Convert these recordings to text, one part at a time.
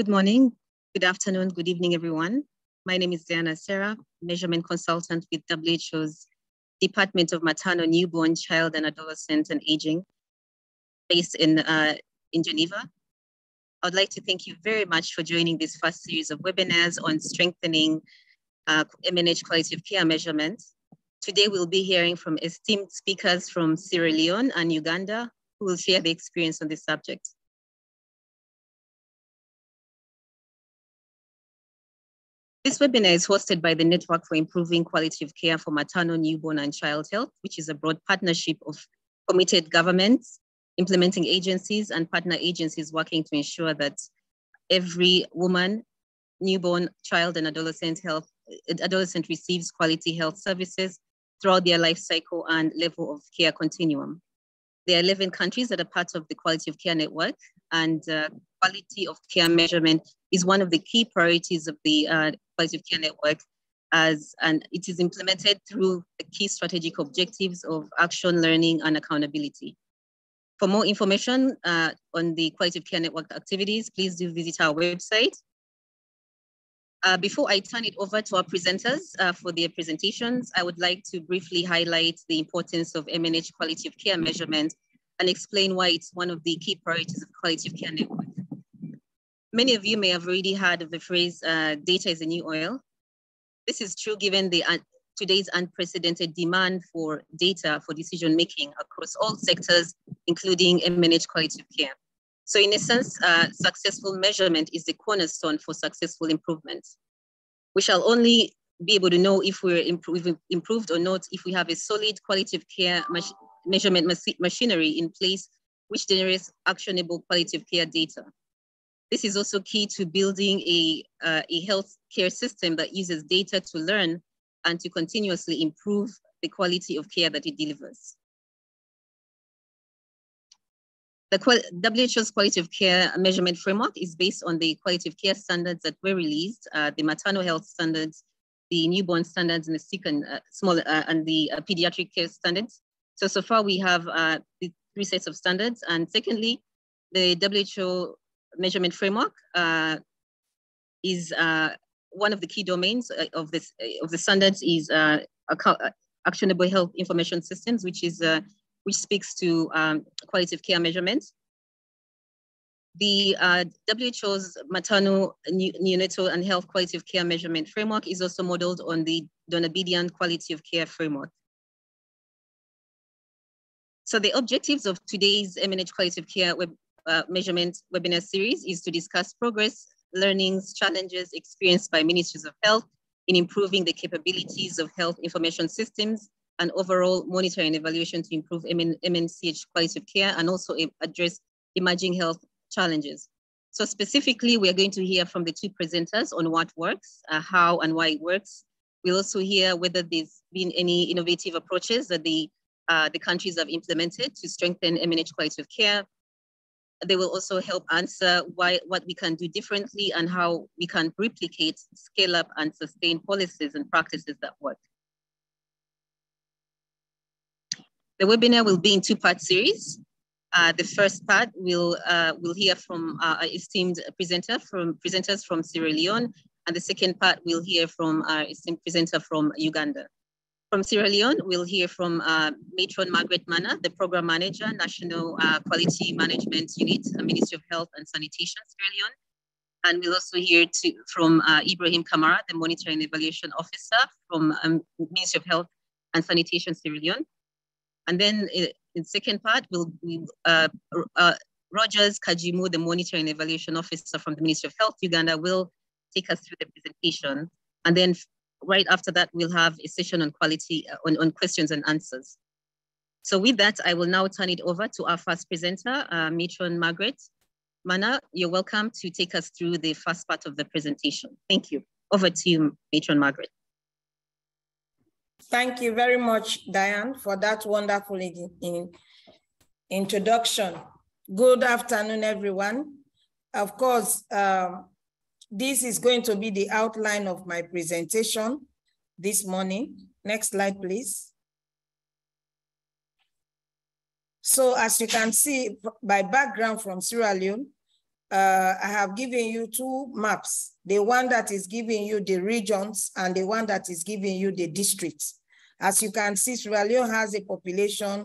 Good morning, good afternoon, good evening, everyone. My name is Diana Serra, measurement consultant with WHO's Department of Maternal, Newborn, Child and Adolescent and Aging, based in, uh, in Geneva. I'd like to thank you very much for joining this first series of webinars on strengthening uh, MNH quality of care measurement. Today, we'll be hearing from esteemed speakers from Sierra Leone and Uganda who will share the experience on this subject. This webinar is hosted by the Network for Improving Quality of Care for Maternal, Newborn and Child Health, which is a broad partnership of committed governments, implementing agencies and partner agencies working to ensure that every woman, newborn, child and adolescent health, adolescent receives quality health services throughout their life cycle and level of care continuum. There are 11 countries that are part of the Quality of Care Network, and uh, quality of care measurement is one of the key priorities of the uh, Quality of Care Network as and it is implemented through the key strategic objectives of action, learning, and accountability. For more information uh, on the Quality of Care Network activities, please do visit our website. Uh, before I turn it over to our presenters uh, for their presentations, I would like to briefly highlight the importance of MNH quality of care measurement and explain why it's one of the key priorities of Quality of Care Network. Many of you may have already heard of the phrase, uh, data is the new oil. This is true given the today's unprecedented demand for data for decision making across all sectors, including MNH quality of care. So in essence, uh, successful measurement is the cornerstone for successful improvement. We shall only be able to know if we're improve, improved or not if we have a solid quality of care measurement machinery in place which generates actionable quality of care data. This is also key to building a, uh, a health care system that uses data to learn and to continuously improve the quality of care that it delivers. The WHO's quality of care measurement framework is based on the quality of care standards that were released, uh, the maternal health standards, the newborn standards, and the second uh, small uh, and the uh, pediatric care standards. So so far we have uh, the three sets of standards, and secondly, the WHO measurement framework uh, is uh, one of the key domains uh, of this of the standards is uh, uh, actionable health information systems, which is which speaks to um, quality of care measurements. The uh, WHO's maternal, neonatal, and health quality of care measurement framework is also modeled on the Donabedian quality of care framework. So the objectives of today's MNH quality of care web, uh, measurement webinar series is to discuss progress, learnings, challenges experienced by ministries of health in improving the capabilities of health information systems and overall monitoring and evaluation to improve MN MNCH quality of care and also address emerging health challenges. So specifically, we are going to hear from the two presenters on what works, uh, how and why it works. We'll also hear whether there's been any innovative approaches that the, uh, the countries have implemented to strengthen MNH quality of care, they will also help answer why, what we can do differently and how we can replicate, scale up and sustain policies and practices that work. The webinar will be in two-part series. Uh, the first part will uh, will hear from uh, our esteemed presenter from presenters from Sierra Leone, and the second part we'll hear from our esteemed presenter from Uganda. From Sierra Leone, we'll hear from uh, Matron Margaret Mana, the Program Manager, National uh, Quality Management Unit, Ministry of Health and Sanitation, Sierra Leone. And we'll also hear to, from uh, Ibrahim Kamara, the Monitoring Evaluation Officer from um, Ministry of Health and Sanitation, Sierra Leone. And then uh, in the second part, we'll be uh, uh, Rogers Kajimu, the Monitoring Evaluation Officer from the Ministry of Health, Uganda, will take us through the presentation. And then right after that, we'll have a session on quality, uh, on, on questions and answers. So with that, I will now turn it over to our first presenter, uh, Matron Margaret. Mana, you're welcome to take us through the first part of the presentation. Thank you. Over to you, Matron Margaret. Thank you very much, Diane, for that wonderful in, in introduction. Good afternoon, everyone. Of course, um, this is going to be the outline of my presentation this morning. Next slide, please. So as you can see, by background from Sierra Leone, uh, I have given you two maps, the one that is giving you the regions and the one that is giving you the districts. As you can see, Sierra Leone has a population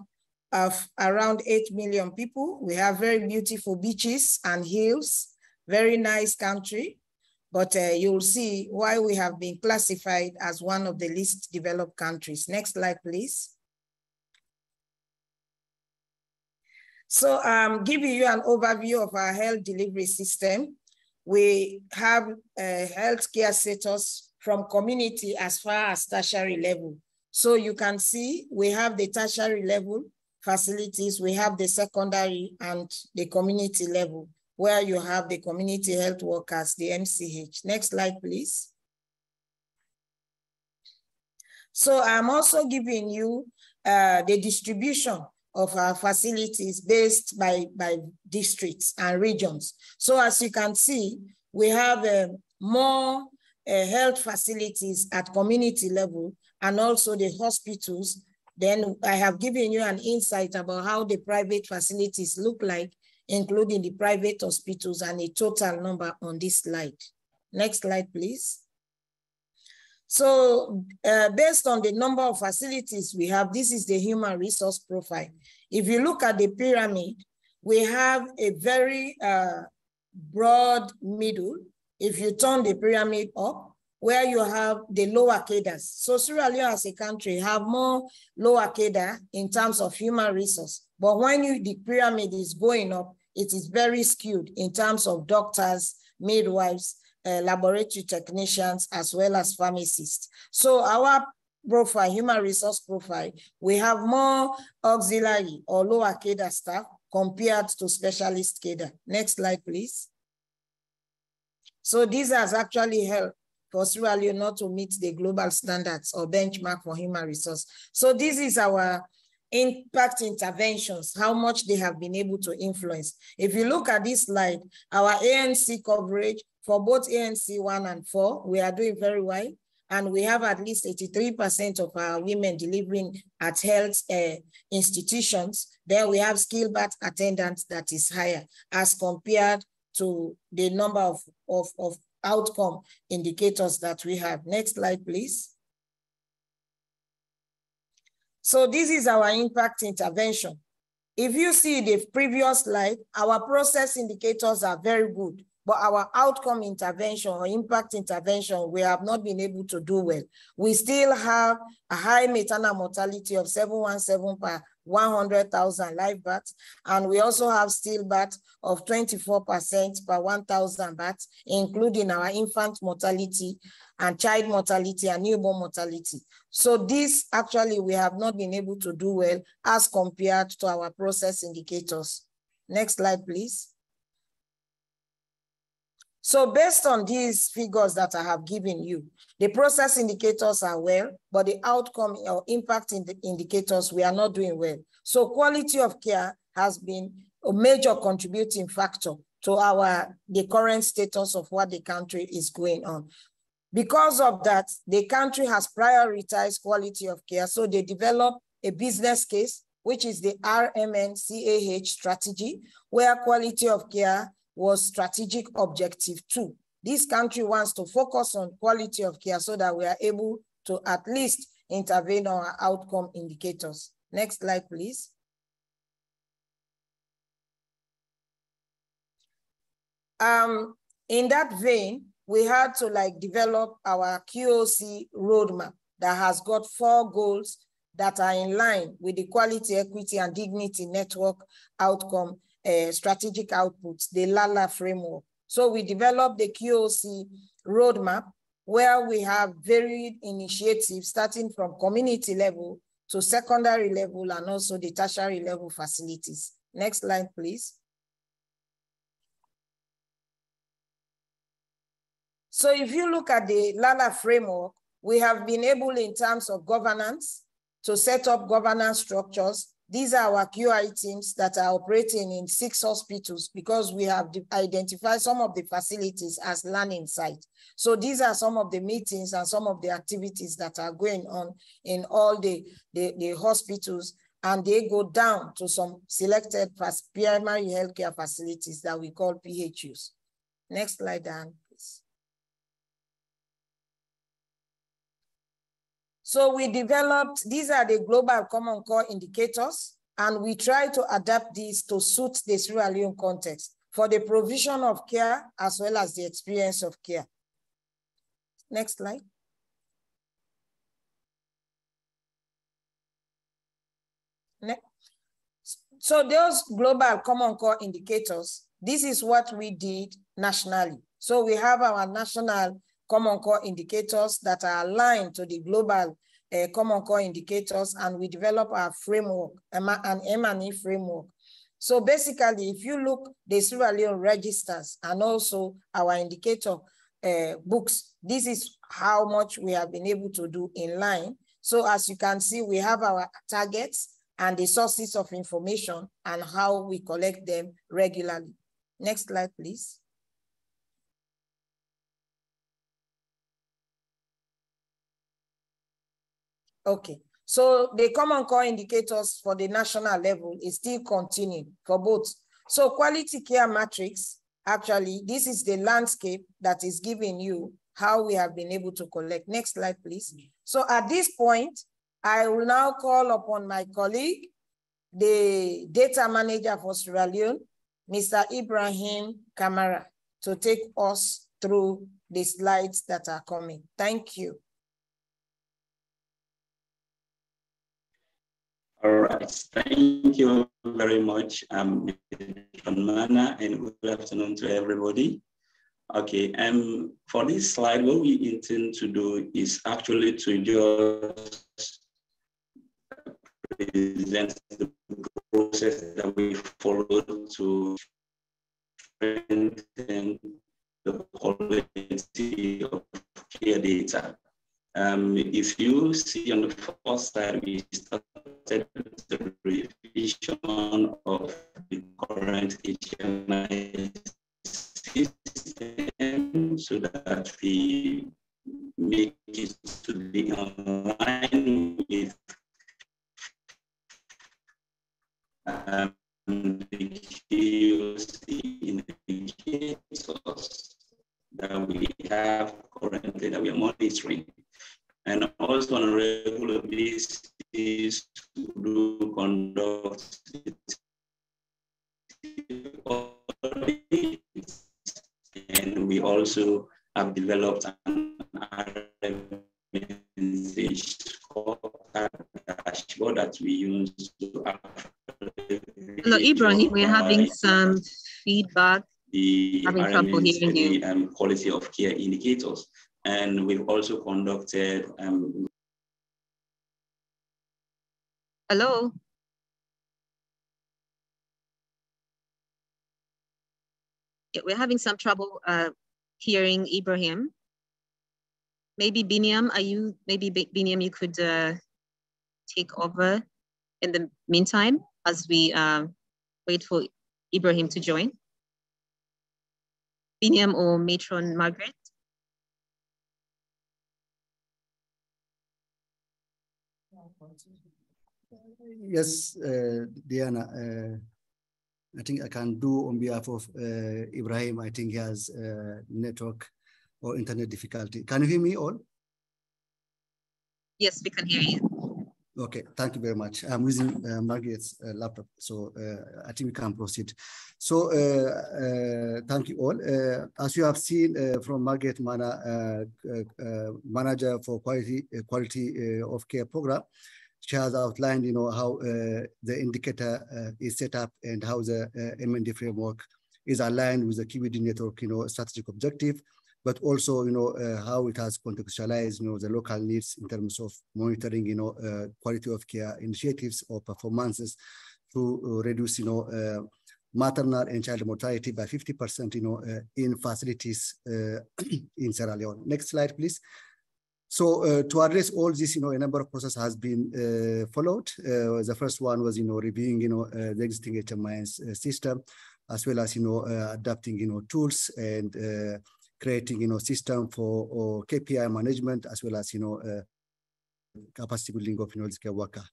of around 8 million people. We have very beautiful beaches and hills, very nice country. But uh, you'll see why we have been classified as one of the least developed countries. Next slide, please. So I'm giving you an overview of our health delivery system. We have a healthcare status from community as far as tertiary level. So you can see we have the tertiary level facilities, we have the secondary and the community level where you have the community health workers, the MCH. Next slide, please. So I'm also giving you uh, the distribution of our facilities based by, by districts and regions. So as you can see, we have uh, more uh, health facilities at community level and also the hospitals. Then I have given you an insight about how the private facilities look like, including the private hospitals and a total number on this slide. Next slide, please. So uh, based on the number of facilities we have, this is the human resource profile. If you look at the pyramid, we have a very uh, broad middle. If you turn the pyramid up, where you have the lower cadres. So Sierra Leone as a country have more lower cadre in terms of human resource. But when you, the pyramid is going up, it is very skewed in terms of doctors, midwives, uh, laboratory technicians, as well as pharmacists. So our profile, human resource profile, we have more auxiliary or lower cadre staff compared to specialist cadre. Next slide, please. So this has actually helped for Sierra not to meet the global standards or benchmark for human resource. So this is our impact interventions, how much they have been able to influence. If you look at this slide, our ANC coverage for both ANC 1 and 4, we are doing very well. And we have at least 83% of our women delivering at health uh, institutions. Then we have skill birth attendants that is higher as compared to the number of, of, of outcome indicators that we have. Next slide, please. So this is our impact intervention. If you see the previous slide, our process indicators are very good. But our outcome intervention or impact intervention, we have not been able to do well. We still have a high maternal mortality of 717 per 100,000 live births. And we also have stillbirth of 24% per 1,000 births, including our infant mortality and child mortality and newborn mortality. So this actually, we have not been able to do well as compared to our process indicators. Next slide, please. So based on these figures that I have given you, the process indicators are well, but the outcome or impact in the indicators, we are not doing well. So quality of care has been a major contributing factor to our the current status of what the country is going on. Because of that, the country has prioritized quality of care. So they developed a business case, which is the RMN-CAH strategy, where quality of care was strategic objective two. This country wants to focus on quality of care so that we are able to at least intervene on our outcome indicators. Next slide, please. Um, in that vein, we had to like develop our QOC roadmap that has got four goals that are in line with the quality, equity, and dignity network outcome uh, strategic outputs, the LALA framework. So we developed the QOC roadmap where we have varied initiatives starting from community level to secondary level and also the tertiary level facilities. Next slide, please. So if you look at the LALA framework, we have been able in terms of governance to set up governance structures these are our QI teams that are operating in six hospitals because we have identified some of the facilities as learning sites. So these are some of the meetings and some of the activities that are going on in all the, the, the hospitals and they go down to some selected primary healthcare facilities that we call PHUs. Next slide, Dan, So we developed, these are the global common core indicators, and we try to adapt these to suit the Sierra Leone context for the provision of care as well as the experience of care. Next slide. So those global common core indicators, this is what we did nationally. So we have our national common core indicators that are aligned to the global uh, common core indicators and we develop our framework, an M&E framework. So basically, if you look the Sierra Leone registers and also our indicator uh, books, this is how much we have been able to do in line. So as you can see, we have our targets and the sources of information and how we collect them regularly. Next slide, please. Okay, so the common core indicators for the national level is still continuing for both. So quality care matrix, actually, this is the landscape that is giving you how we have been able to collect. Next slide, please. So at this point, I will now call upon my colleague, the data manager for Sierra Leone, Mr. Ibrahim Kamara, to take us through the slides that are coming. Thank you. All right, thank you very much, um, Mana, and good afternoon to everybody. Okay, um, for this slide, what we intend to do is actually to just present the process that we followed to strengthen the quality of care data. Um, if you see on the first slide, we started the revision of the current HMI system so that we make it to be online with um, the QC indicators that we have currently that we are monitoring. And also on a regular basis to conduct and we also have developed an RMSH dashboard that we use to Hello, Ibrahim, we're having some feedback. The having trouble hearing you. Quality of care indicators. And we've also conducted. Um, Hello? Yeah, we're having some trouble uh, hearing Ibrahim. Maybe Biniam, are you, maybe Biniam, you could uh, take over in the meantime as we uh, wait for Ibrahim to join. Biniam or Matron Margaret? Yes, uh, Diana, uh, I think I can do on behalf of uh, Ibrahim. I think he has uh, network or internet difficulty. Can you hear me all? Yes, we can hear you. Okay, thank you very much. I'm using uh, Margaret's uh, laptop, so uh, I think we can proceed. So uh, uh, thank you all. Uh, as you have seen from Margaret Mana, manager for quality quality of care program, she has outlined, you know, how the indicator is set up and how the M&E framework is aligned with the QED network, you know, strategic objective but also, you know, uh, how it has contextualized, you know, the local needs in terms of monitoring, you know, uh, quality of care initiatives or performances to uh, reduce, you know, uh, maternal and child mortality by 50%, you know, uh, in facilities uh, in Sierra Leone. Next slide, please. So to address all this, you know, a number of processes has been followed. the first one was, you know, reviewing, you know, the existing HMIS system, as well as, you know, adapting, you know, tools and creating, you know, system for KPI management as well as, you know, uh, capacity building of, you know, healthcare worker.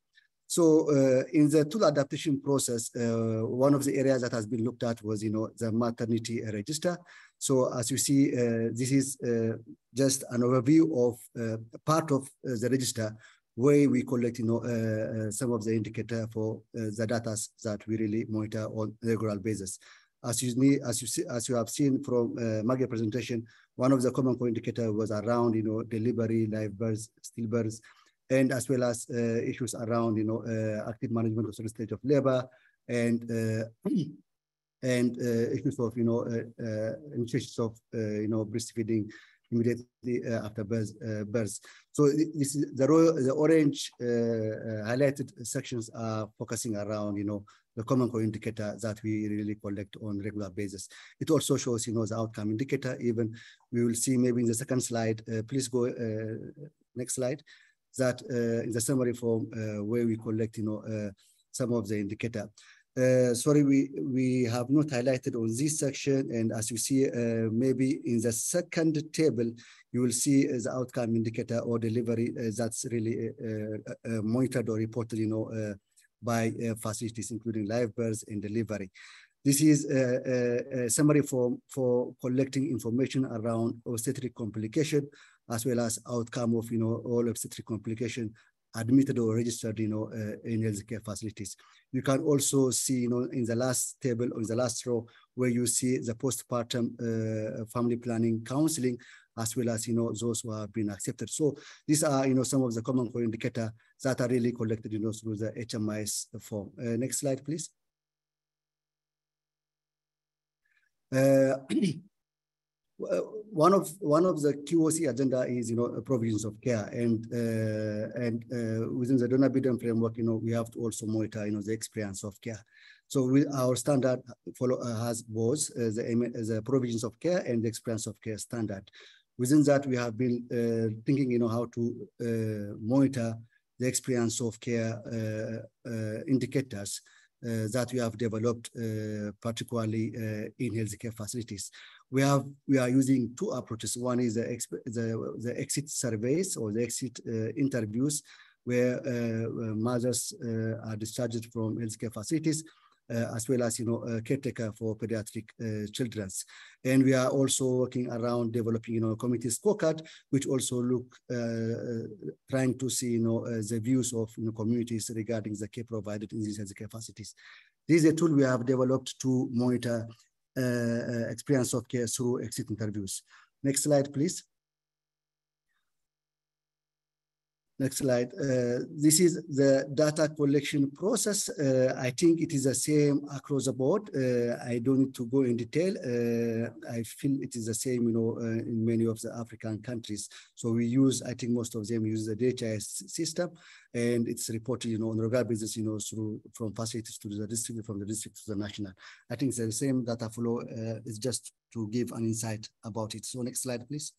So uh, in the tool adaptation process, uh, one of the areas that has been looked at was, you know, the maternity register. So as you see, uh, this is uh, just an overview of uh, part of the register where we collect, you know, some of the indicator for the data that we really monitor on a regular basis. As you, need, as you see, as you have seen from uh, presentation, one of the common core indicators was around, you know, delivery, live births, stillbirths, and as well as uh, issues around, you know, uh, active management of certain stage of labor and uh, and issues of, you know, initiations of, you know, breastfeeding immediately after birth, birth. So this is the, the orange highlighted sections are focusing around, you know, the common core indicator that we really collect on regular basis. It also shows, you know, the outcome indicator. Even we will see maybe in the second slide. Uh, please go uh, next slide that uh, in the summary form uh, where we collect, you know, uh, some of the indicator. Uh, sorry, we, we have not highlighted on this section. And as you see, maybe in the second table, you will see the outcome indicator or delivery that's really monitored or reported, you know, by uh, facilities, including live births and delivery. This is a, a, a, summary for, for collecting information around obstetric complication, as well as outcome of, you know, all obstetric complication admitted or registered, you know, uh, in healthcare facilities. You can also see, you know, in the last table or in the last row where you see the postpartum uh, family planning counseling, as well as, you know, those who have been accepted. So these are, you know, some of the common core indicator that are really collected, you know, through the HMIS form. Uh, next slide, please. Uh, one of one of the QOC agenda is you know provisions of care and uh, and uh, within the Donabedian framework you know we have to also monitor you know the experience of care. So we, our standard follow uh, has both uh, the the provisions of care and the experience of care standard. Within that we have been uh, thinking you know how to uh, monitor the experience of care indicators uh, that we have developed, uh, particularly uh, in healthcare facilities. We have we are using two approaches. One is the the, the exit surveys or the exit interviews, where mothers are discharged from healthcare facilities uh, as well as you know caretaker for pediatric uh, children. And we are also working around developing you know community scorecard, which also look uh, trying to see you know the views of you know communities regarding the care provided in these healthcare facilities. This is a tool we have developed to monitor Uh, uh, experience of care through exit interviews. Next slide, please. Next slide. Uh, this is the data collection process. Uh, I think it is the same across the board. Uh, I don't need to go in detail. Uh, I feel it is the same, you know, uh, in many of the African countries. So we use, I think most of them use the DHIS system and it's reported, you know, on regular basis, you know, through from facilities to the district, from the district to the national. I think it's the same data flow uh, is just to give an insight about it. So next slide, please.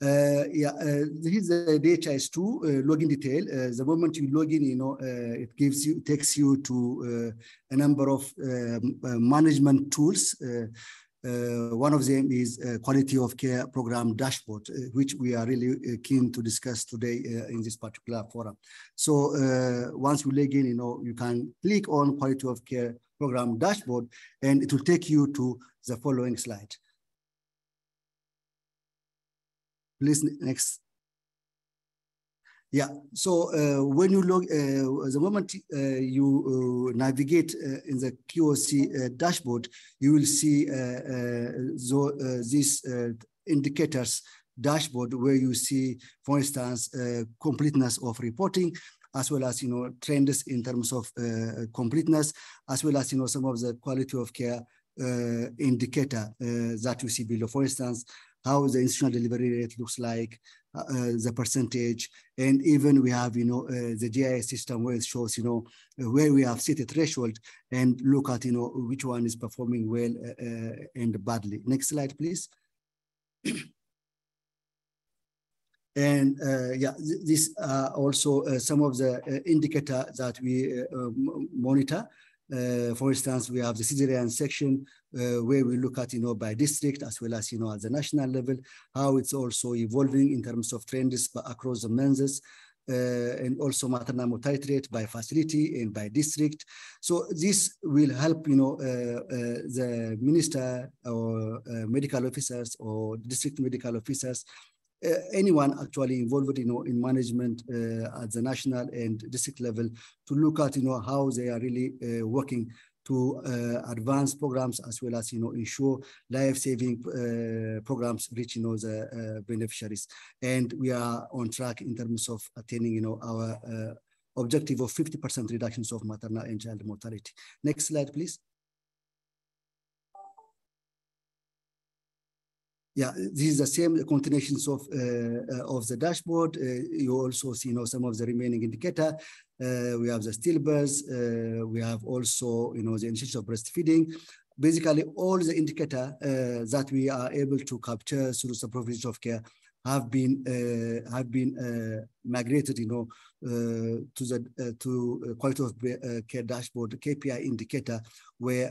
Uh, yeah, uh, this is the DHIS2 uh, login detail. Uh, the moment you log in, you know, uh, it gives you, takes you to uh, a number of um, management tools. one of them is quality of care program dashboard, which we are really keen to discuss today in this particular forum. So once you log in, you know, you can click on quality of care program dashboard, and it will take you to the following slide. Please next. Yeah, so uh, when you log, uh, the moment uh, you uh, navigate uh, in the QOC uh, dashboard, you will see so, these indicators dashboard where you see, for instance, completeness of reporting, as well as, you know, trends in terms of completeness, as well as, you know, some of the quality of care indicator that you see below. For instance, how the institutional delivery rate looks like, uh, uh, the percentage, and even we have, you know, uh, the GIS system where it shows, you know, uh, where we have set a threshold and look at, you know, which one is performing well uh, uh, and badly. Next slide, please. and yeah, this also some of the indicator that we monitor. Uh, for instance, we have the Caesarean section uh, where we look at, you know, by district as well as, you know, at the national level, how it's also evolving in terms of trends across the menses. Uh, and also maternal mortality rate by facility and by district. So this will help, you know, uh, uh, the minister or medical officers or district medical officers uh, anyone actually involved you know in management uh, at the national and district level to look at you know how they are really uh, working to uh, advance programs as well as you know ensure life-saving uh, programs reach you know the uh, beneficiaries. And we are on track in terms of attaining you know our objective of 50% reductions of maternal and child mortality. Next slide please yeah, this is the same continuations of uh, uh, of the dashboard. Uh, you also see, you know, some of the remaining indicator. Uh, we have the stillbirths. Uh, we have also, you know, the initiation of breastfeeding. Basically, all the indicator uh, that we are able to capture through the provision of care have been uh, have been uh, migrated, you know, uh, to the to quality of care dashboard KPI indicator, where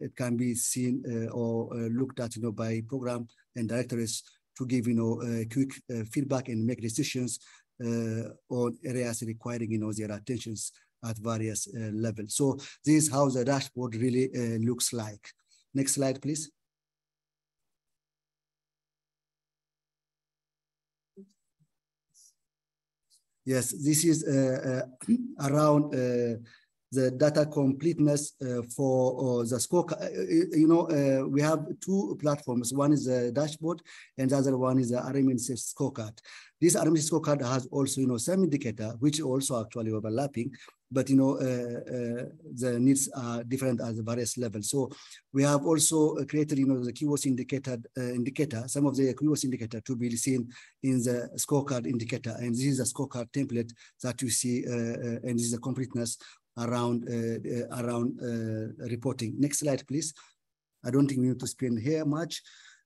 it can be seen or looked at, you know, by program and directors to give, you know, quick feedback and make decisions uh, on areas requiring you know, their attentions at various uh, levels. So this is how the dashboard really uh, looks like. Next slide, please. Yes, this is uh, uh, around uh, the data completeness for the score. you know, we have two platforms. One is the dashboard and the other one is the RMNC scorecard. This RMNC scorecard has also, you know, some indicator, which also actually overlapping, but you know uh, uh, the needs are different at the various levels. So we have also created you know the QoC indicator uh, indicator, some of the QoC indicator to be seen in the scorecard indicator, and this is a scorecard template that you see, and this is the completeness around around reporting. Next slide, please. I don't think we need to spend here much.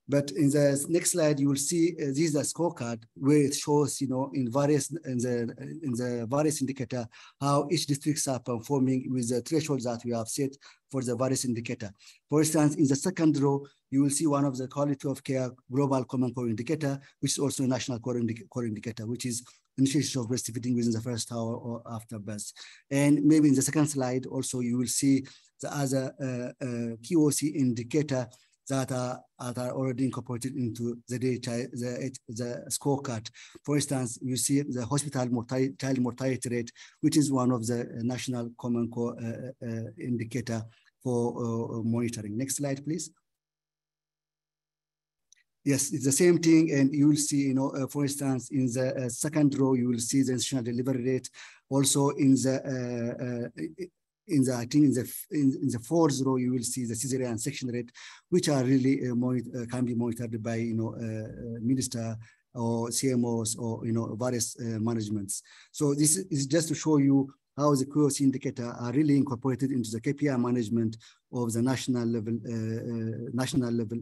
But in the next slide, you will see uh, this is a scorecard where it shows, you know, in various in the in the various indicator how each districts are performing with the thresholds that we have set for the various indicator. For instance, in the second row, you will see one of the quality of care global common core indicator, which is also a national core, core indicator, which is initiation of breastfeeding within the first hour or after birth. And maybe in the second slide, also you will see the other uh, uh, QoC indicator that are, that are already incorporated into the the, the scorecard. For instance, you see the hospital mortality, child mortality rate, which is one of the national common core uh, uh, indicator for uh, monitoring. Next slide, please. Yes, it's the same thing. And you will see, you know, uh, for instance, in the uh, second row, you will see the institutional delivery rate. Also in the uh, in the, I think in the, in, in, the fourth row, you will see the Caesarean section rate, which are really uh, uh, can be monitored by, you know, uh, minister or CMOs or, you know, various managements. So this is just to show you how the QoC indicator are really incorporated into the KPI management of the national level, national level,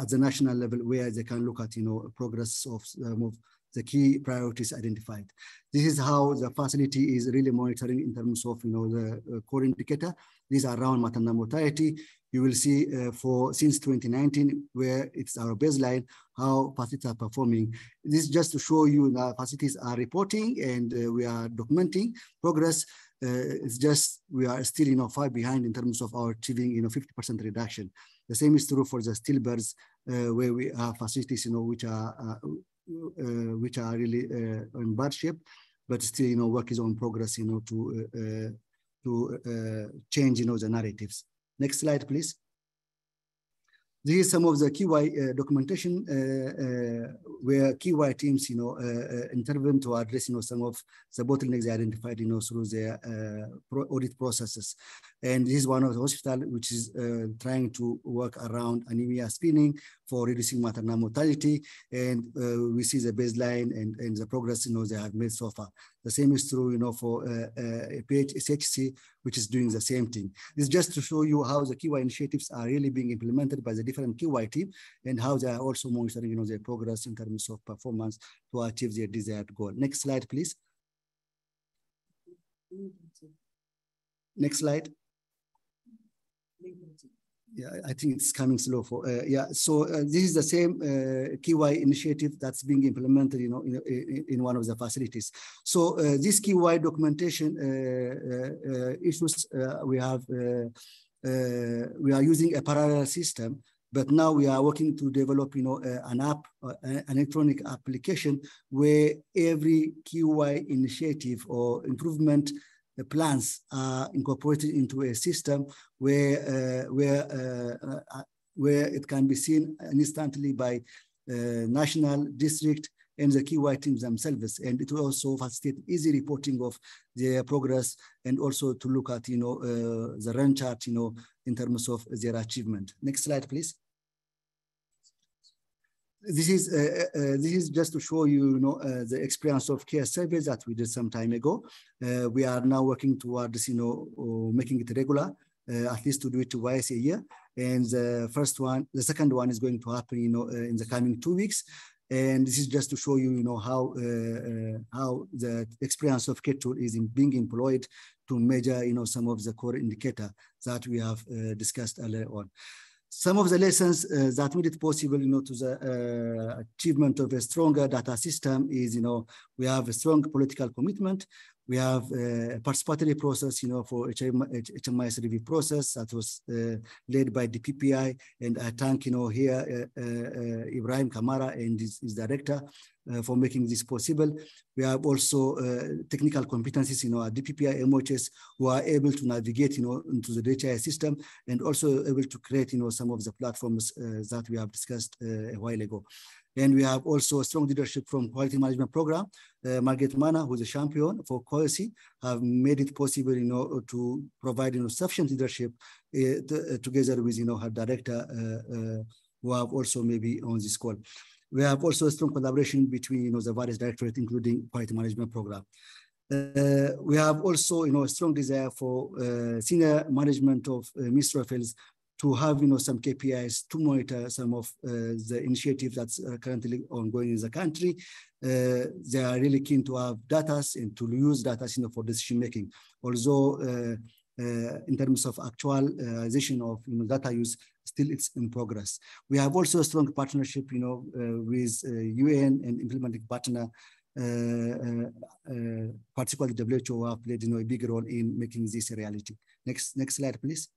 at the national level where they can look at, you know, progress of, of the key priorities identified. This is how the facility is really monitoring in terms of you know the uh, core indicator. These are around maternal mortality. You will see uh, for since 2019, where it's our baseline, how facilities are performing. This is just to show you that facilities are reporting and uh, we are documenting progress. Uh, it's just we are still you know far behind in terms of our achieving you know 50% reduction. The same is true for the stillbirths, uh, where we have facilities you know which are uh, which are really uh, in bad shape, but still, you know, work is on progress, you know, to uh, to change, you know, the narratives. Next slide, please. These are some of the QI uh, documentation uh, uh, where QI teams, you know, intervene to address, you know, some of the bottlenecks identified, you know, through their pro audit processes. And this is one of the hospital which is trying to work around anemia screening for reducing maternal mortality. And we see the baseline and, and the progress, you know, they have made so far. The same is true, you know, for uh, uh, PHCHC, which is doing the same thing. It's just to show you how the QI initiatives are really being implemented by the different QI team and how they are also monitoring, you know, their progress in terms of performance to achieve their desired goal. Next slide, please. next slide. Yeah, I think it's coming slow for, uh, yeah. So uh, this is the same uh, QI initiative that's being implemented, you know, in, in, one of the facilities. So uh, this QI documentation uh, uh, issues, we have, we are using a parallel system, but now we are working to develop, you know, an app, an electronic application where every QI initiative or improvement the plans are incorporated into a system where uh, where uh, uh, where it can be seen instantly by national, district, and the QI teams themselves. And it will also facilitate easy reporting of their progress and also to look at, you know, uh, the run chart, you know, in terms of their achievement. Next slide, please this is uh, uh, this is just to show you, you know, uh, the experience of care surveys that we did some time ago. Uh, we are now working towards, you know, uh, making it regular, uh, at least to do it twice a year. And the first one, the second one is going to happen, you know, in the coming two weeks. And this is just to show you, you know, how how the experience of care tool is in being employed to measure, you know, some of the core indicator that we have discussed earlier on some of the lessons uh, that made it possible, you know, to the uh, achievement of a stronger data system is, you know, we have a strong political commitment. We have a participatory process, you know, for HMIS review process that was uh, led by the PPI. And I thank, you know, here uh, uh, Ibrahim Kamara and his, his director uh, for making this possible. We have also uh, technical competencies, you know, at DPPI MOHS who are able to navigate, you know, into the DHI system and also able to create, you know, some of the platforms uh, that we have discussed a while ago. And we have also a strong leadership from quality management program. Uh, Margaret Mana, who's a champion for quality, have made it possible, you know, to provide, you know, sufficient leadership uh, uh together with, you know, her director, uh, uh, who have also maybe on this call. We have also a strong collaboration between, you know, the various directorates, including quality management program. Uh, we have also, you know, a strong desire for uh, senior management of uh, Health to have you know some KPIs to monitor some of uh, the initiatives that's uh, currently ongoing in the country. Uh, they are really keen to have data and to use data you know, for decision making. Although uh, uh, in terms of actualization of you know, data use, still it's in progress. We have also a strong partnership you know, uh, with UN and implementing partner uh, particularly WHO have played you know, a big role in making this a reality. Next, next slide, please.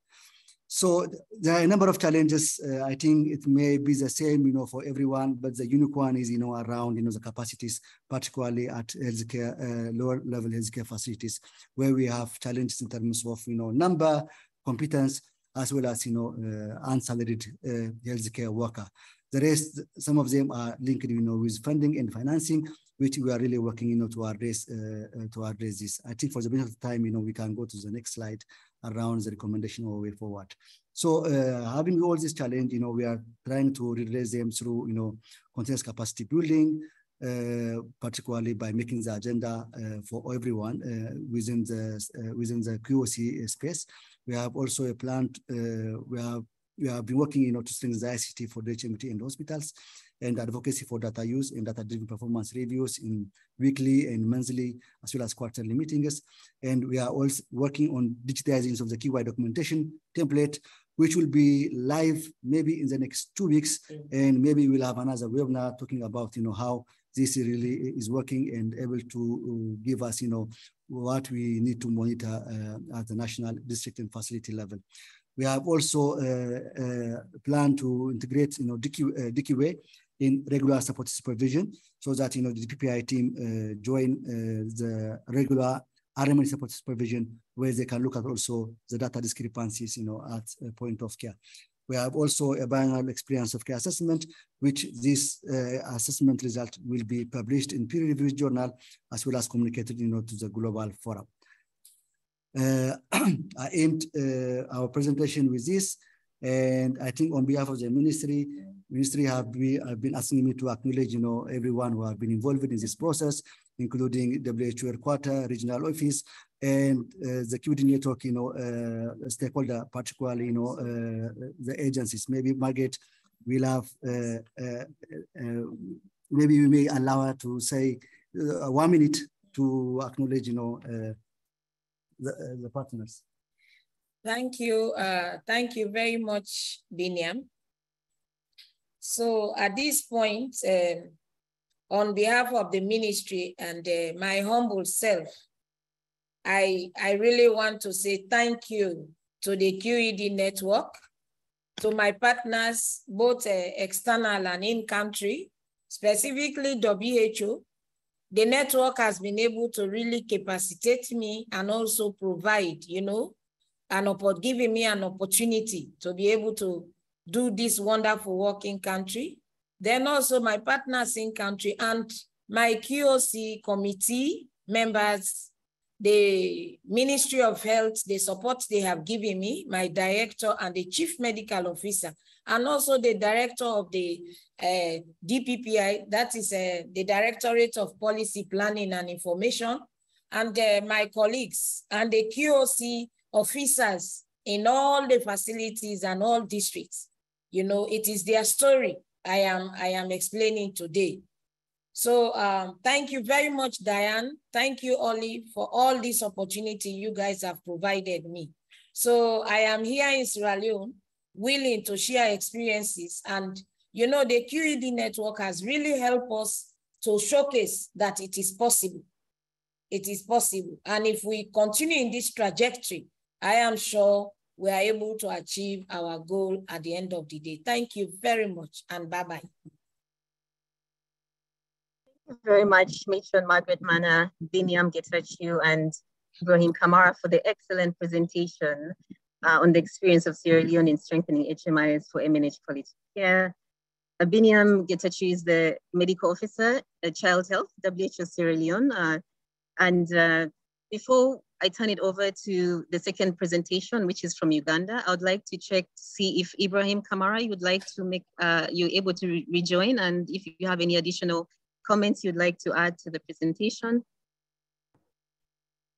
So there are a number of challenges. Uh, I think it may be the same, you know, for everyone, but the unique one is, you know, around, you know, the capacities, particularly at healthcare, uh, lower level healthcare facilities, where we have challenges in terms of, you know, number, competence, as well as, you know, uh, unsalaried uh, healthcare worker. The rest, some of them are linked, you know, with funding and financing, which we are really working, you know, to address, uh, uh, to address this. I think for the benefit of time, you know, we can go to the next slide around the recommendation or way forward. So uh, having all this challenge, you know, we are trying to redress them through, you know, continuous capacity building, uh, particularly by making the agenda uh, for everyone uh, within the uh, within the QOC space. We have also a plan. Uh, we have we have been working, you know, to strengthen the ICT for the HMT and hospitals and advocacy for data use and data-driven performance reviews in weekly and monthly, as well as quarterly meetings. And we are also working on digitizing of the QI documentation template, which will be live maybe in the next two weeks. And maybe we'll have another webinar talking about, you know, how this really is working and able to uh, give us, you know, what we need to monitor uh, at the national district and facility level. We have also uh, uh, planned to integrate, you know, DQ, uh, DQA in regular support supervision so that, you know, the PPI team uh, join uh, the regular RMN support supervision where they can look at also the data discrepancies, you know, at point of care. We have also a biannual experience of care assessment, which this uh, assessment result will be published in peer-reviewed journal as well as communicated, you know, to the global forum. Uh, I aimed uh, our presentation with this, and I think on behalf of the ministry, ministry have been, have been asking me to acknowledge, you know, everyone who have been involved in this process, including WHO headquarter, regional office, and uh, the QD network, you know, uh, stakeholder, particularly, you know, uh, the agencies. Maybe Margaret will have, uh, uh, uh, maybe we may allow her to say one minute to acknowledge, you know, the, the partners. Thank you. Thank you very much, Biniam. So at this point, uh, on behalf of the ministry and uh, my humble self, I, I really want to say thank you to the QED network, to my partners, both uh, external and in-country, specifically WHO. The network has been able to really capacitate me and also provide, you know, an giving me an opportunity to be able to do this wonderful work in country. Then also my partners in country and my QOC committee members, the Ministry of Health, the support they have given me, my director and the chief medical officer, and also the director of the uh, DPPI, that is uh, the Directorate of Policy Planning and Information, and uh, my colleagues and the QOC officers in all the facilities and all districts. You know, it is their story I am, I am explaining today. So um, thank you very much, Diane. Thank you, Ollie, for all this opportunity you guys have provided me. So I am here in Sierra Leone, willing to share experiences. And you know, the QED network has really helped us to showcase that it is possible. It is possible. And if we continue in this trajectory, I am sure we are able to achieve our goal at the end of the day. Thank you very much and bye-bye. Thank you very much, Matron Margaret Mana, Biniam Getachew, and Ibrahim Kamara for the excellent presentation uh, on the experience of Sierra Leone in strengthening HMIS for MNH quality care. Uh, Biniam Getachew is the medical officer at Child Health, WHO Sierra Leone. Uh, and uh, before I turn it over to the second presentation, which is from Uganda. I would like to check to see if Ibrahim Kamara, you would like to make, uh, you're able to re rejoin and if you have any additional comments you'd like to add to the presentation.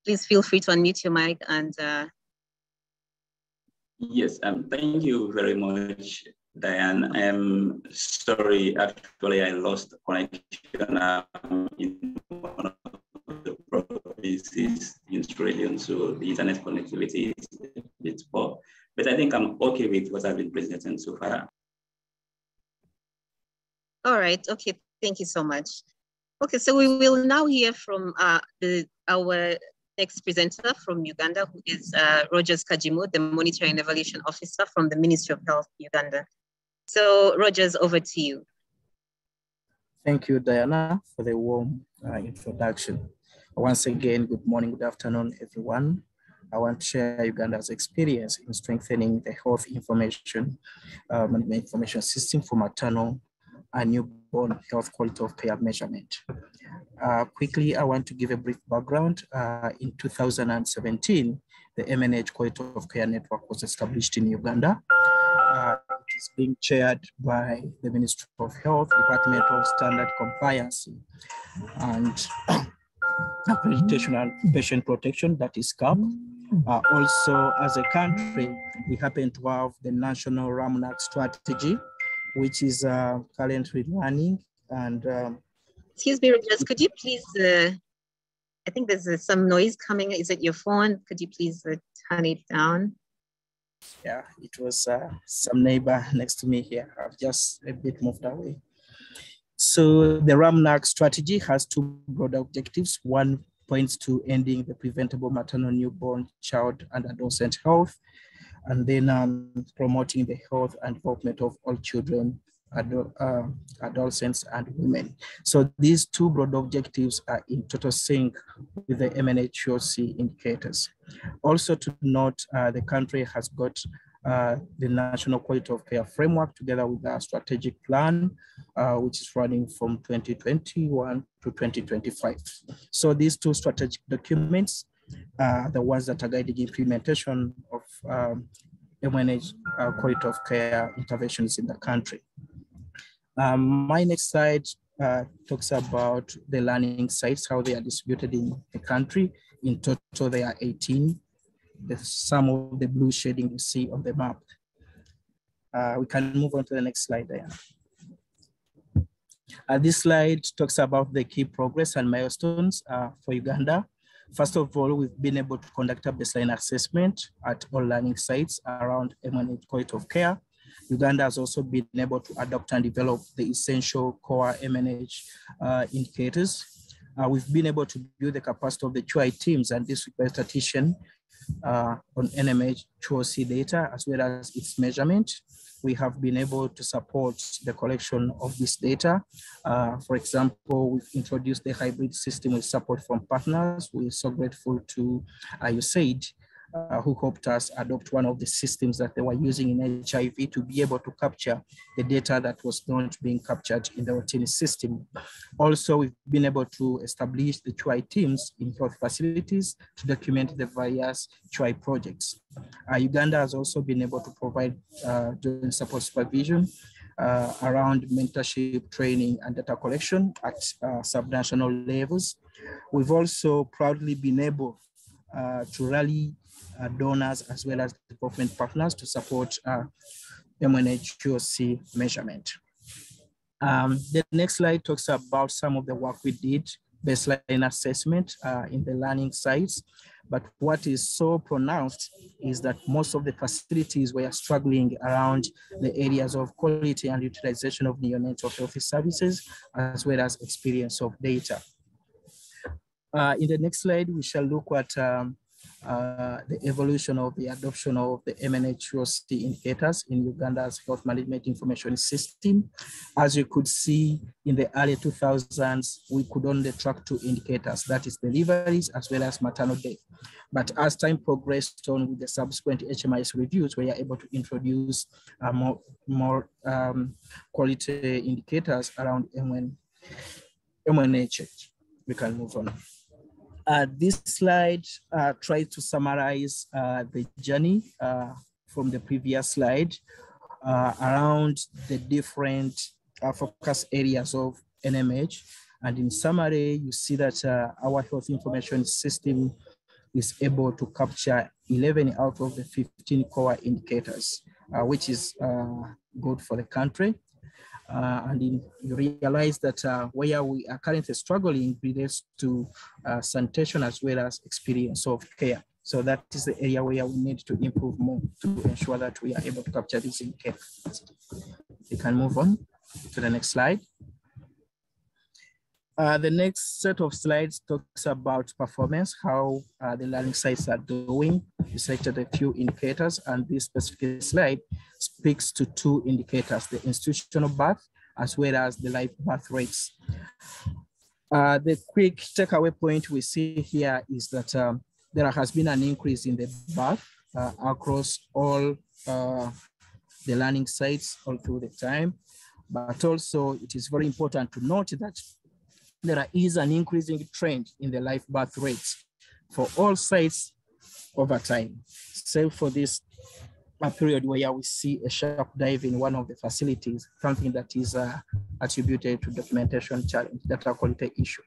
Please feel free to unmute your mic and. Uh... Yes, um, thank you very much, Diane. I'm sorry, actually I lost connection um, in one provinces in Australia, so the internet connectivity is a bit poor. But I think I'm okay with what I've been presenting so far. All right, okay, thank you so much. Okay, so we will now hear from uh, the, our next presenter from Uganda, who is uh, Rogers Kajimu, the Monitoring and Evaluation Officer from the Ministry of Health, Uganda. So Rogers, over to you. Thank you, Diana, for the warm uh, introduction. Once again, good morning, good afternoon, everyone. I want to share Uganda's experience in strengthening the health information um, information system for maternal and newborn health quality of care measurement. Uh, quickly, I want to give a brief background. Uh, in 2017, the MNH Quality of Care Network was established in Uganda. Uh, it is being chaired by the Ministry of Health, Department of Standard Compliance, and accreditation and patient protection, that is CAP. Uh, also, as a country, we happen to have the National RAMNAC strategy, which is uh, currently running. And um, excuse me, could you please? Uh, I think there's uh, some noise coming. Is it your phone? Could you please uh, turn it down? Yeah, it was uh, some neighbor next to me here. I've just a bit moved away. So the RAMNAC strategy has two broad objectives. One points to ending the preventable maternal newborn child and adolescent health, and then um, promoting the health and development of all children, adult, uh, adolescents, and women. So these two broad objectives are in total sync with the MNH QOC indicators. Also to note, uh, the country has got uh, the National Quality of Care Framework together with our strategic plan, uh, which is running from 2021 to 2025. So these two strategic documents are the ones that are guiding implementation of um, MNH uh, quality of care interventions in the country. Um, my next slide uh, talks about the learning sites, how they are distributed in the country. In total, there are 18 the some of the blue shading you see on the map. Uh, we can move on to the next slide there. Uh, this slide talks about the key progress and milestones uh, for Uganda. First of all, we've been able to conduct a baseline assessment at all learning sites around MNH quality of care. Uganda has also been able to adopt and develop the essential core MNH uh, indicators. Uh, we've been able to build the capacity of the QI teams and this statistician uh, on NMH QOC data as well as its measurement we have been able to support the collection of this data. Uh, for example, we've introduced the hybrid system with support from partners. We're so grateful to uh, USAID uh, who helped us adopt one of the systems that they were using in HIV to be able to capture the data that was not being captured in the routine system. Also, we've been able to establish the QI teams in health facilities to document the various QI projects. Uh, Uganda has also been able to provide uh, joint support supervision uh, around mentorship training and data collection at uh, subnational levels. We've also proudly been able uh, to rally uh, donors as well as development partners to support uh, measurement. Um, the next slide talks about some of the work we did, baseline assessment uh, in the learning sites. But what is so pronounced is that most of the facilities were struggling around the areas of quality and utilization of neonatal health services, as well as experience of data. Uh, in the next slide, we shall look at um, uh, the evolution of the adoption of the MNHQC indicators in Uganda's health management information system. As you could see in the early 2000s, we could only track two indicators, that is deliveries as well as maternal death. But as time progressed on with the subsequent HMIS reviews, we are able to introduce uh, more, more um, quality indicators around MN, MNH. We can move on. Uh, this slide uh, tries to summarize uh, the journey uh, from the previous slide uh, around the different uh, focus areas of NMH. And in summary, you see that our health information system is able to capture 11 out of the 15 core indicators, which is good for the country. Uh, and in, you realize that uh, where we are currently struggling relates to uh, sanitation as well as experience of care. So that is the area where we need to improve more to ensure that we are able to capture this in care. We can move on to the next slide. Uh, the next set of slides talks about performance, how uh, the learning sites are doing. We selected a few indicators and this specific slide speaks to two indicators, the institutional birth as well as the live birth rates. Uh, the quick takeaway point we see here is that um, there has been an increase in the birth uh, across all uh, the learning sites all through the time. But also it is very important to note that there is an increasing trend in the live birth rates for all sites over time, save for this a period where we see a sharp dive in one of the facilities, something that is uh, attributed to documentation challenge, data quality issue.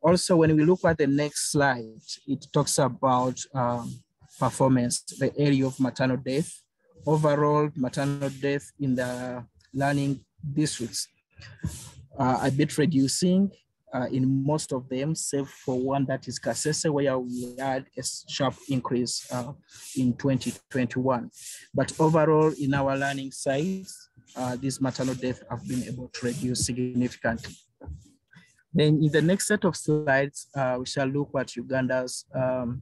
Also, when we look at the next slide, it talks about um, performance, the area of maternal death, overall maternal death in the learning districts uh, a bit reducing uh, in most of them, save for one that is Kasese, where we had a sharp increase uh, in 2021. But overall, in our learning sites, uh, these maternal deaths have been able to reduce significantly. Then in the next set of slides, uh, we shall look at Uganda's um,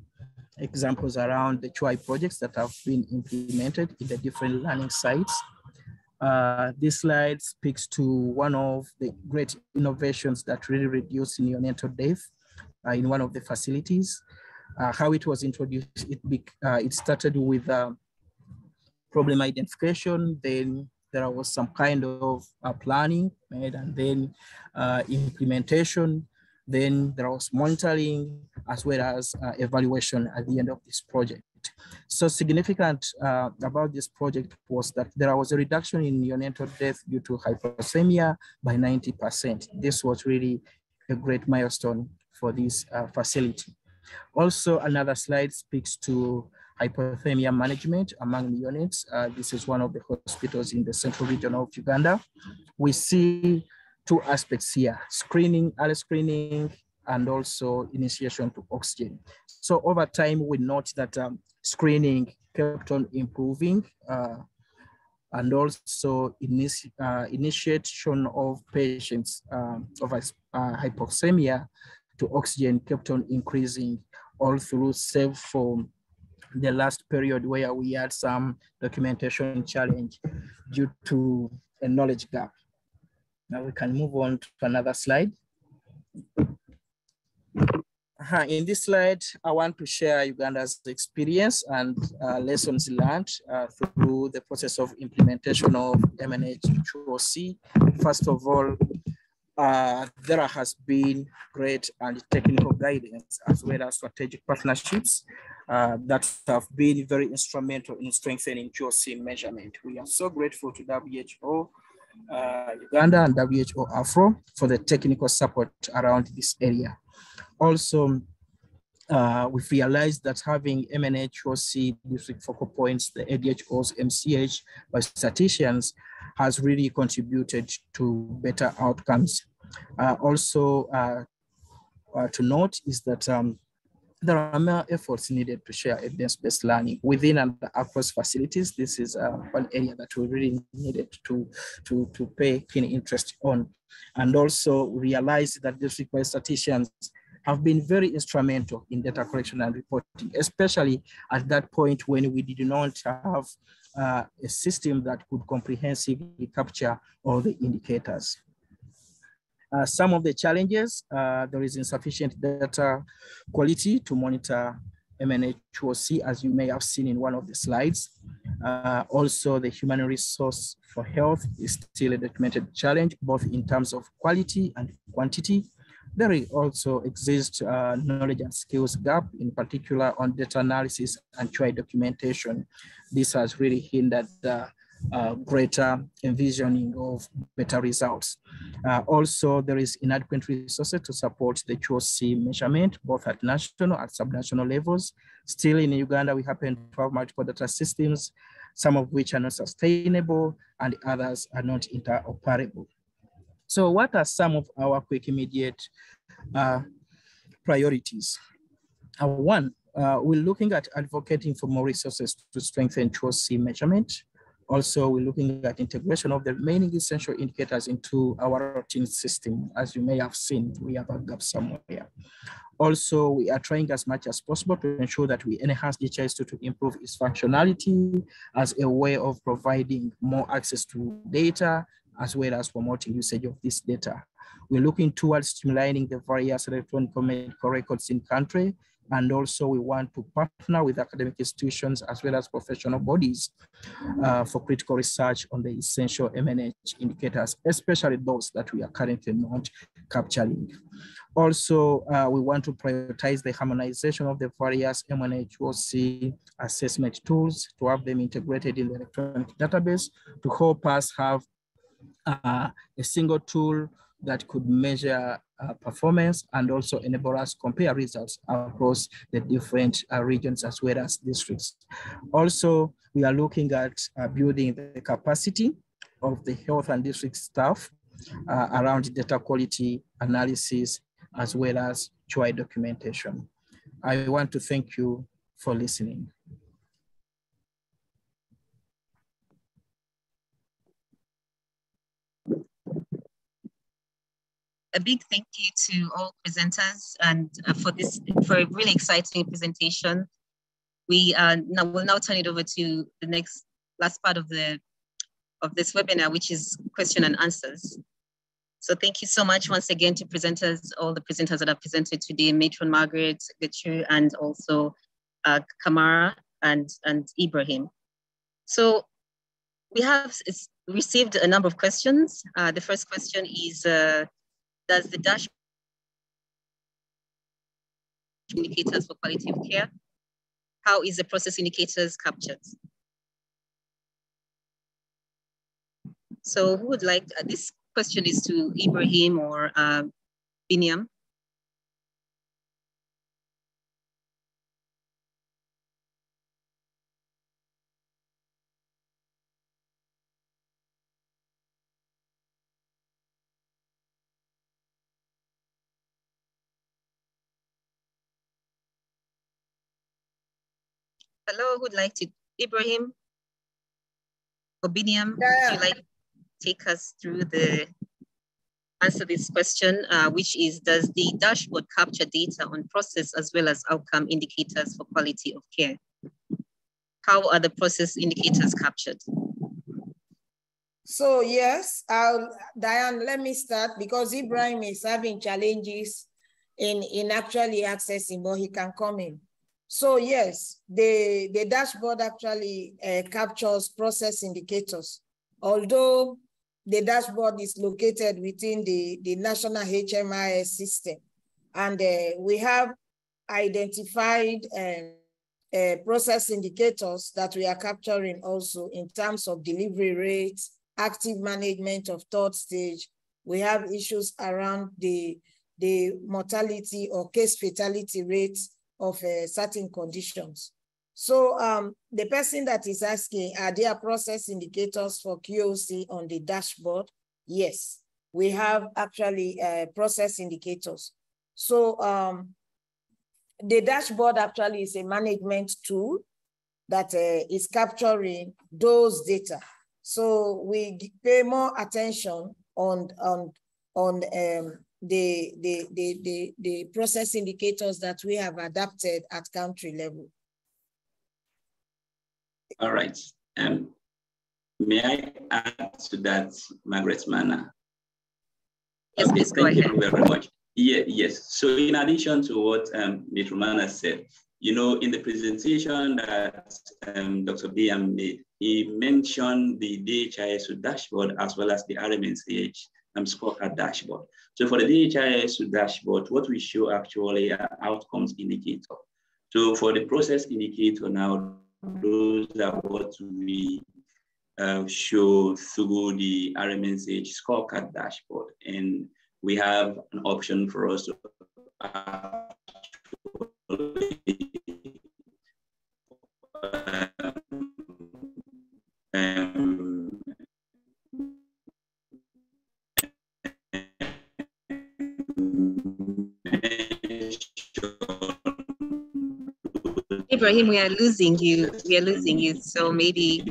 examples around the QI projects that have been implemented in the different learning sites. Uh, this slide speaks to one of the great innovations that really reduced neonatal death uh, in one of the facilities. Uh, how it was introduced, it, uh, it started with um, problem identification, then there was some kind of uh, planning made and then uh, implementation, then there was monitoring as well as evaluation at the end of this project. So significant uh, about this project was that there was a reduction in neonatal death due to hypothermia by 90%. This was really a great milestone for this uh, facility. Also, another slide speaks to hypoxemia management among neonates. Uh, this is one of the hospitals in the central region of Uganda. We see two aspects here, screening, early screening, and also initiation to oxygen. So over time, we note that um, screening kept on improving uh, and also initi uh, initiation of patients um, of uh, hypoxemia to oxygen kept on increasing all through save for the last period where we had some documentation challenge due to a knowledge gap. Now we can move on to another slide. Uh, in this slide, I want to share Uganda's experience and uh, lessons learned uh, through the process of implementation of MNH QOC. First of all, uh, there has been great and technical guidance as well as strategic partnerships uh, that have been very instrumental in strengthening QOC measurement. We are so grateful to WHO uh, Uganda and WHO Afro for the technical support around this area. Also, uh, we've realized that having MNHOC district focal points, the ADHOs, MCH biostatisticians has really contributed to better outcomes. Uh, also, uh, uh to note is that um, there are more efforts needed to share evidence-based learning within and across facilities. This is uh, one area that we really needed to, to, to pay keen interest on. And also realize that district-wide statisticians have been very instrumental in data collection and reporting, especially at that point when we did not have uh, a system that could comprehensively capture all the indicators. Uh, some of the challenges, uh, there is insufficient data quality to monitor MNHOC, as you may have seen in one of the slides. Uh, also, the human resource for health is still a documented challenge, both in terms of quality and quantity. There also exists uh, knowledge and skills gap, in particular on data analysis and QI documentation. This has really hindered the uh, greater envisioning of better results. Uh, also, there is inadequate resources to support the QOC measurement, both at national and subnational levels. Still in Uganda, we happen to have multiple data systems, some of which are not sustainable and others are not interoperable. So what are some of our quick immediate uh, priorities? Uh, one, uh, we're looking at advocating for more resources to strengthen QOC measurement. Also, we're looking at integration of the remaining essential indicators into our routine system. As you may have seen, we have a gap somewhere. Also, we are trying as much as possible to ensure that we enhance DHIS2 to improve its functionality as a way of providing more access to data, as well as promoting usage of this data. We're looking towards streamlining the various electronic medical records in country and also we want to partner with academic institutions as well as professional bodies uh, for critical research on the essential MNH indicators, especially those that we are currently not capturing. Also, uh, we want to prioritize the harmonization of the various MNHOC assessment tools to have them integrated in the electronic database to help us have a single tool that could measure uh, performance and also enable us compare results across the different uh, regions as well as districts. Also, we are looking at uh, building the capacity of the health and district staff uh, around data quality analysis as well as QI documentation. I want to thank you for listening. A big thank you to all presenters and uh, for this for a really exciting presentation. We uh, now will now turn it over to the next last part of the of this webinar, which is question and answers. So thank you so much once again to presenters, all the presenters that have presented today, Matron Margaret, Gachu, and also uh, Kamara and, and Ibrahim. So we have received a number of questions. Uh, the first question is, uh, does the dash indicators for quality of care? How is the process indicators captured? So who would like, uh, this question is to Ibrahim or uh, Biniam. Hello, who'd like to, Ibrahim? Obiniam, yeah. would you like to take us through the answer this question, uh, which is, does the dashboard capture data on process as well as outcome indicators for quality of care? How are the process indicators captured? So yes, I'll, Diane, let me start because Ibrahim is having challenges in, in actually accessing, but he can come in. So yes, the, the dashboard actually uh, captures process indicators. Although the dashboard is located within the, the national HMIS system. And uh, we have identified uh, uh, process indicators that we are capturing also in terms of delivery rates, active management of third stage. We have issues around the, the mortality or case fatality rates of uh, certain conditions. So um, the person that is asking, are there process indicators for QOC on the dashboard? Yes, we have actually uh, process indicators. So um, the dashboard actually is a management tool that uh, is capturing those data. So we pay more attention on, on, on um, the, the, the, the, the process indicators that we have adapted at country level. All right. Um, may I add to that, Margaret Mana? Yes, okay, please go thank ahead. you very much. Yeah, yes. So in addition to what um, Ms. Romana said, you know, in the presentation that um, Dr. Biam made, he mentioned the DHIS dashboard as well as the RMNCH um, scorecard dashboard. So for the DHIS dashboard, what we show actually are outcomes indicator. So for the process indicator now, those are what we uh, show through the RMNCH scorecard dashboard. And we have an option for us to um, Ibrahim, we are losing you. We are losing you. So maybe.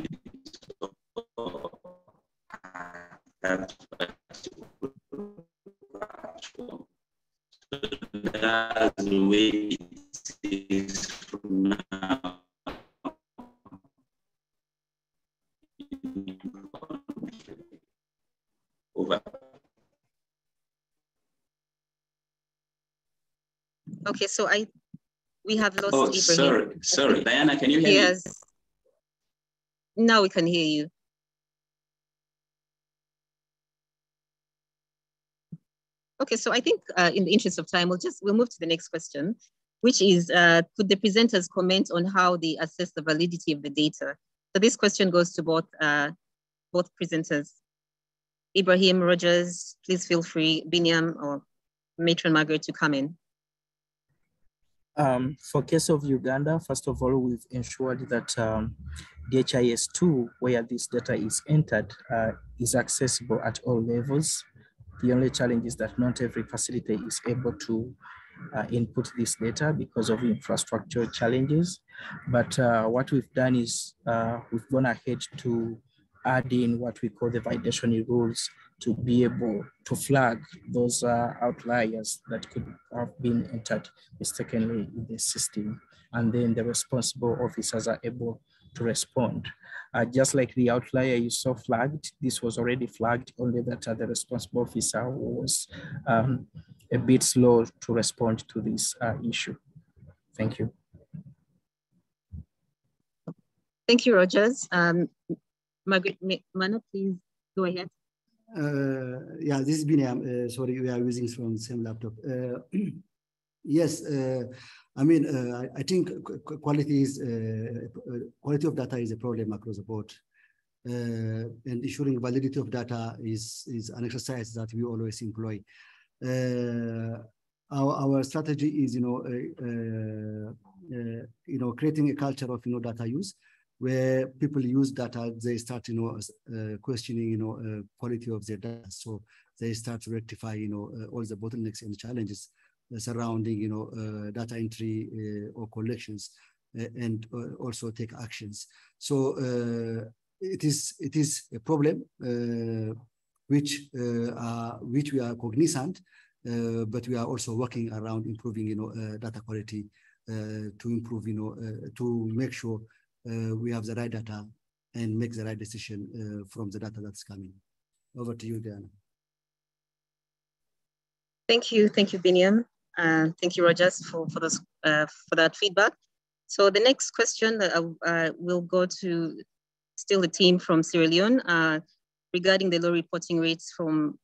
That's the way it is from now. Over. Okay, so I we have lost oh, Ibrahim. Sorry, sorry. Diana, can you hear yes. me? Now we can hear you. Okay, so I think uh, in the interest of time, we'll just, we'll move to the next question, which is, uh, could the presenters comment on how they assess the validity of the data? So this question goes to both, uh, both presenters. Ibrahim, Rogers, please feel free, Biniam or Matron Margaret to come in. Um, for case of Uganda, first of all, we've ensured that um, DHIS2, where this data is entered, uh, is accessible at all levels. The only challenge is that not every facility is able to uh, input this data because of infrastructure challenges. But uh, what we've done is uh, we've gone ahead to add in what we call the validation rules to be able to flag those uh, outliers that could have been entered mistakenly in the system. And then the responsible officers are able to respond. Uh, just like the outlier you saw flagged, this was already flagged, only that uh, the responsible officer was um, a bit slow to respond to this uh, issue. Thank you. Thank you, Rogers. Um, Margaret Mana, please go ahead. Uh, yeah, this is Biniam. Uh, sorry, we are using from the same laptop. Uh, yes, uh, I mean, uh, I, I, think quality is uh, quality of data is a problem across the board, and ensuring validity of data is is an exercise that we always employ. our our strategy is, you know, uh, you know, creating a culture of you know data use where people use data, they start, you know, uh, questioning, you know, uh, quality of their data. So they start to rectify, you know, uh, all the bottlenecks and challenges surrounding, you know, uh, data entry uh, or collections and also take actions. So it is it is a problem which are, which we are cognizant, but we are also working around improving, you know, data quality to improve, you know, to make sure we have the right data and make the right decision from the data that's coming. Over to you, Diana. Thank you, thank you, Biniam. Uh, thank you, Rogers, for, for, this, uh, for that feedback. So the next question uh, uh will go to still the team from Sierra Leone uh, regarding the low reporting rates from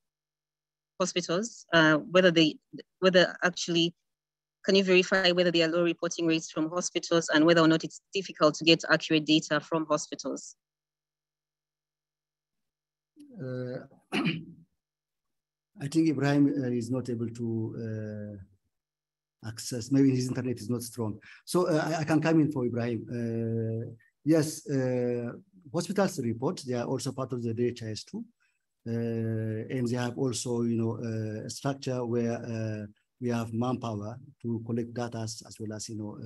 hospitals, uh, whether they, whether actually, can you verify whether there are low reporting rates from hospitals and whether or not it's difficult to get accurate data from hospitals? I think Ibrahim is not able to access. Maybe his internet is not strong. So uh, I, I, can come in for Ibrahim. Uh, yes, uh, hospitals report, they are also part of the DHIS2. and they have also, you know, a structure where we have manpower to collect data as, well as, you know,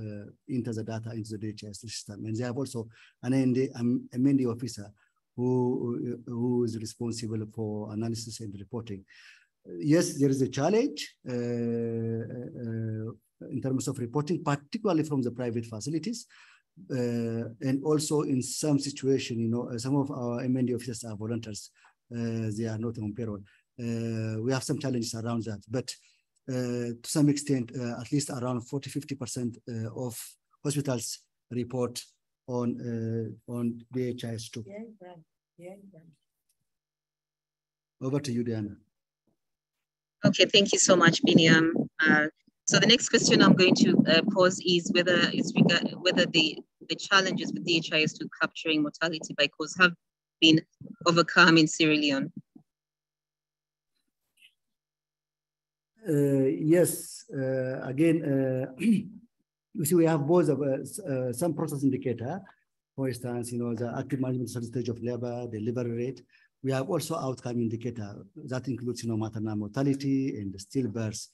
enter the data into the DHIS system. And they have also an M&E, officer who, who is responsible for analysis and reporting yes, there is a challenge uh, uh, in terms of reporting, particularly from the private facilities. Uh, and also in some situation, you know, some of our M&E officers are volunteers. they are not on payroll. we have some challenges around that, but to some extent, at least around 40, 50% of hospitals report on uh, on DHIS2. Yeah, yeah, yeah. Over to you, Diana. Okay, thank you so much, Biniam. Uh, so the next question I'm going to uh, pose is whether it's regard, whether the, the challenges with DHIS2 capturing mortality by cause have been overcome in Sierra Leone. Yes, uh, again, uh, you see we have both uh, some process indicator, for instance, you know, the active management stage of labor, delivery rate, we have also outcome indicator that includes, you know, maternal mortality and stillbirth.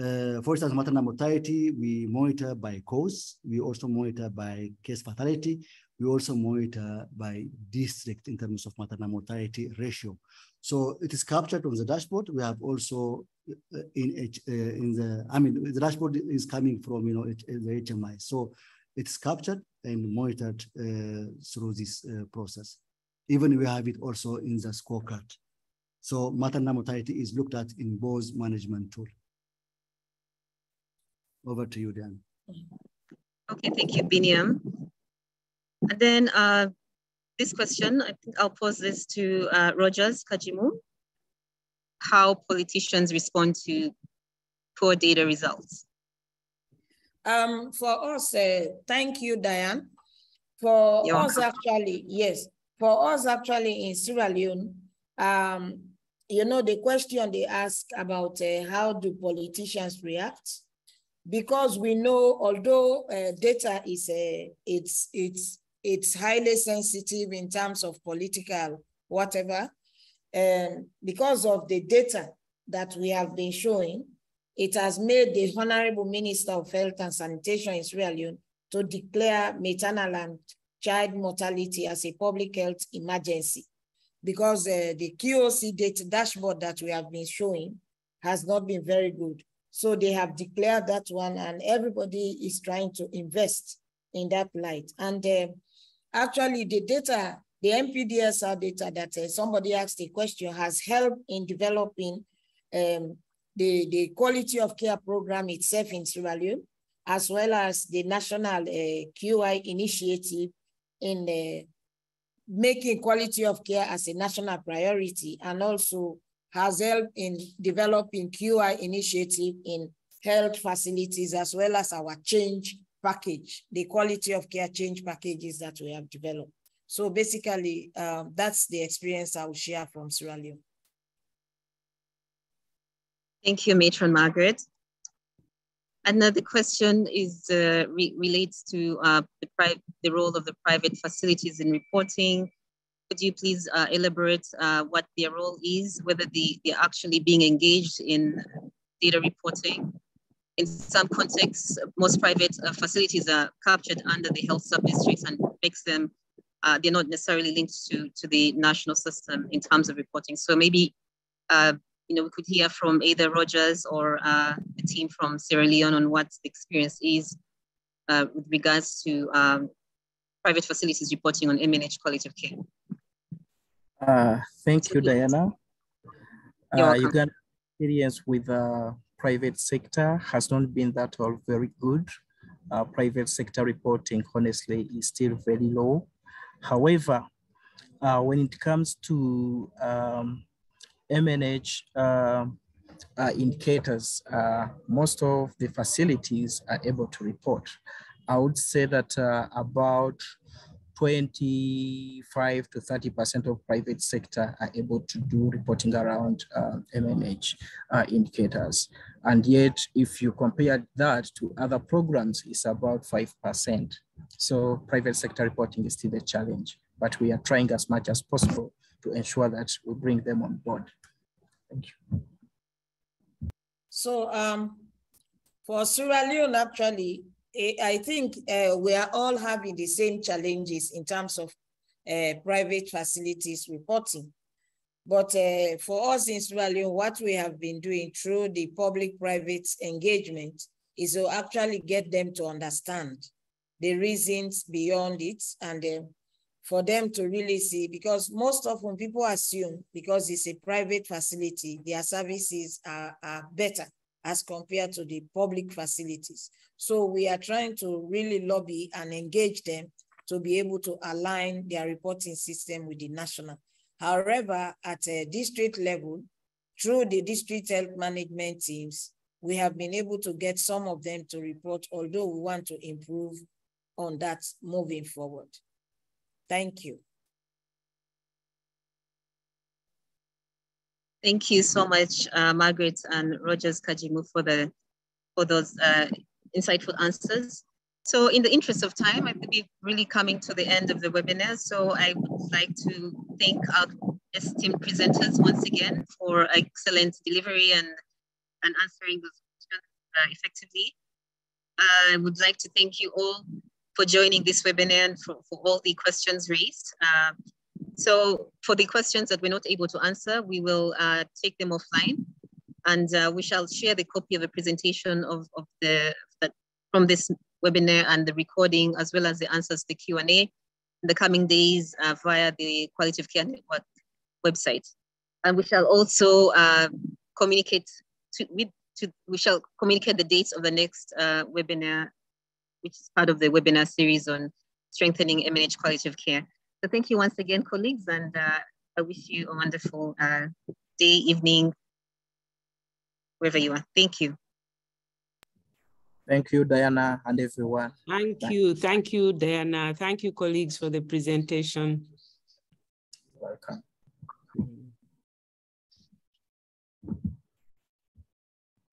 Uh, for instance, maternal mortality, we monitor by cause. We also monitor by case fatality. We also monitor by district in terms of maternal mortality ratio. So it is captured on the dashboard. We have also uh, in uh, in the, I mean, the dashboard is coming from, you know, H, the HMI. So it's captured and monitored uh, through this uh, process. Even we have it also in the scorecard. So maternal mortality is looked at in both management tool. Over to you, Dan. Okay, thank you, Biniam. And then uh, this question, I think I'll pose this to uh, Rogers Kajimu. How politicians respond to poor data results? Um, for us, uh, thank you, Diane. For You're us, welcome. actually, yes, for us actually in Sierra Leone, um, you know, the question they ask about uh, how do politicians react, because we know although uh, data is uh, it's it's it's highly sensitive in terms of political whatever, and because of the data that we have been showing, it has made the Honorable Minister of Health and Sanitation Leone to declare maternal and child mortality as a public health emergency because uh, the QOC data dashboard that we have been showing has not been very good. So they have declared that one and everybody is trying to invest in that light. And uh, actually the data, the MPDSR data that uh, somebody asked a question has helped in developing um, the, the quality of care program itself in Sierra Leone, as well as the national uh, QI initiative in the making quality of care as a national priority and also has helped in developing QI initiative in health facilities as well as our change package, the quality of care change packages that we have developed. So basically, um, that's the experience I will share from Sierra Leone. Thank you, Matron Margaret. Another question is uh, re relates to uh, the, the role of the private facilities in reporting. Could you please uh, elaborate uh, what their role is, whether they, they're actually being engaged in data reporting? In some contexts, most private uh, facilities are captured under the health sub-districts and makes them, uh, they're not necessarily linked to, to the national system in terms of reporting. So maybe, uh, you know, we could hear from either Rogers or uh, the team from Sierra Leone on what the experience is uh, with regards to um, private facilities reporting on MNH quality of care. Uh, thank you, Diana. Uh, Uganda experience with uh, private sector has not been that all very good. Uh, private sector reporting, honestly, is still very low. However, uh, when it comes to um, MNH uh, uh, indicators, uh, most of the facilities are able to report. I would say that uh, about 25 to 30% of private sector are able to do reporting around uh, MNH uh, indicators. And yet, if you compare that to other programs, it's about 5%. So private sector reporting is still a challenge, but we are trying as much as possible to ensure that we bring them on board. Thank you. So um, for Sierra Leone, actually, I think uh, we are all having the same challenges in terms of uh, private facilities reporting. But uh, for us in Sierra what we have been doing through the public-private engagement is to actually get them to understand the reasons beyond it and for them to really see, because most often people assume because it's a private facility, their services are, are better as compared to the public facilities. So we are trying to really lobby and engage them to be able to align their reporting system with the national. However, at a district level, through the district health management teams, we have been able to get some of them to report, although we want to improve on that moving forward. Thank you. Thank you so much, uh, Margaret and Rogers Kajimu for the for those uh, insightful answers. So in the interest of time, I will be really coming to the end of the webinar. So I would like to thank our esteemed presenters once again for excellent delivery and, and answering those questions uh, effectively. I would like to thank you all for joining this webinar and for, for all the questions raised. Uh, so for the questions that we're not able to answer, we will uh, take them offline and uh, we shall share the copy of the presentation of, of the from this webinar and the recording as well as the answers to the Q&A in the coming days uh, via the Quality of Care Network website. And we shall also uh, communicate to, with, to, we shall communicate the dates of the next uh, webinar, which is part of the webinar series on strengthening MNH quality of care. So thank you once again, colleagues, and uh, I wish you a wonderful uh, day, evening, wherever you are. Thank you. Thank you, Diana, and everyone. Thank you. Thank you, Diana. Thank you, colleagues, for the presentation. Welcome.